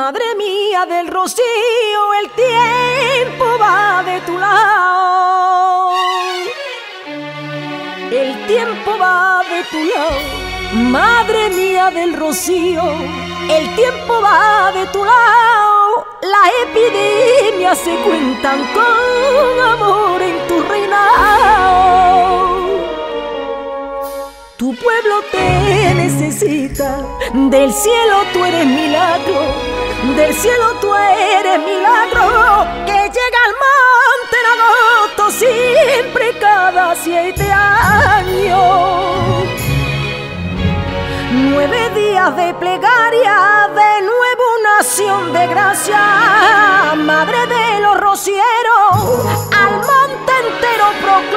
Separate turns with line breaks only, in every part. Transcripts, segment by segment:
Madre mía del rocío, el tiempo va de tu lado. El tiempo va de tu lado. Madre mía del rocío, el tiempo va de tu lado. Las epidemias se cuentan con amor en tu reinado. Tu pueblo te necesita, del cielo tú eres milagro, del cielo tú eres milagro, que llega al monte en agosto siempre cada siete años. Nueve días de plegaria, de nuevo una acción de gracia, madre de los rocieros, al monte entero proclama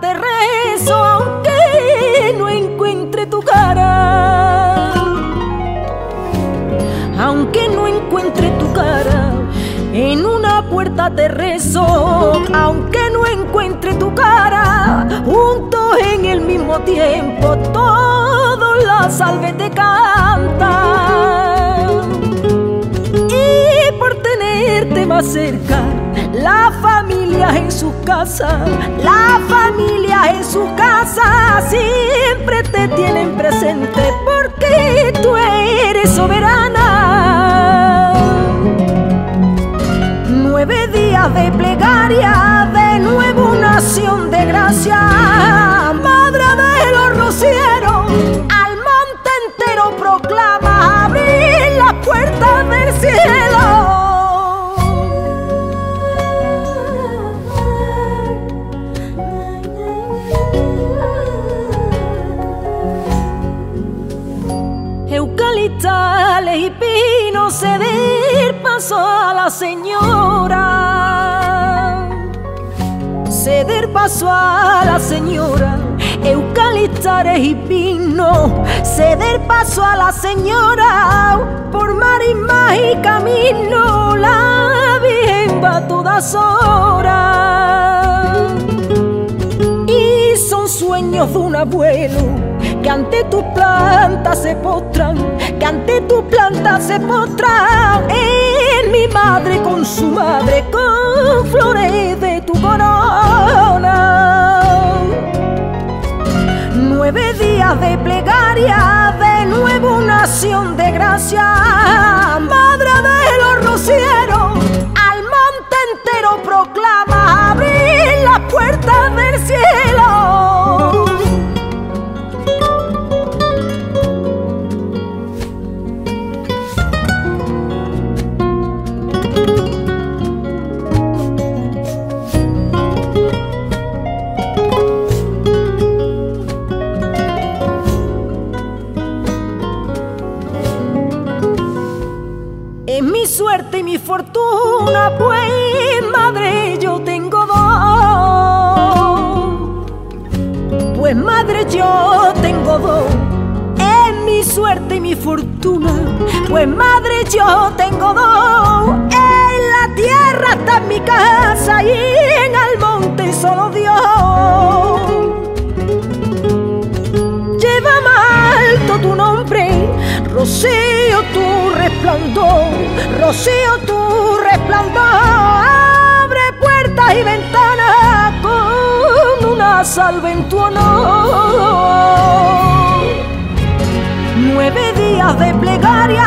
te rezo aunque no encuentre tu cara. Aunque no encuentre tu cara, en una puerta te rezo, aunque no encuentre tu cara, juntos en el mismo tiempo, todos la salve te cantan y por tenerte más cerca. La familia en su casa, la familia en su casa siempre te tienen presente porque tú eres soberana. Y pinos ceder paso a la señora. Ceder paso a la señora. Eucaliptales y pino, ceder paso a la señora. Por mar y mar camino, la Virgen va a todas horas y son sueños de un abuelo que ante tu planta se postran, ante tu planta se postran en mi madre con su madre con flores de tu corona. Nueve días de plegaria, de nuevo una acción de gracia, Mi suerte y mi fortuna, pues madre yo tengo dos. Pues madre yo tengo dos. En mi suerte y mi fortuna, pues madre yo tengo dos. Resplandor, Rocío tu resplandor, abre puertas y ventanas con una salve en tu honor. Nueve días de plegaria,